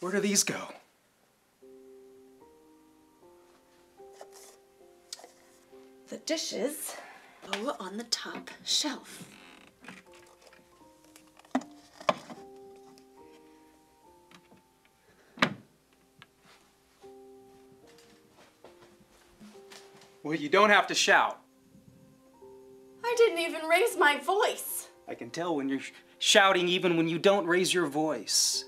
Where do these go? The dishes go on the top shelf. Well, you don't have to shout. I didn't even raise my voice. I can tell when you're shouting even when you don't raise your voice.